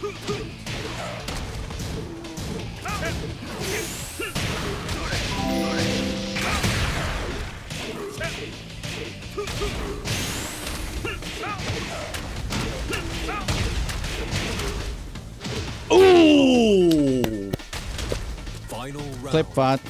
Ooh! Final round. Clip bot.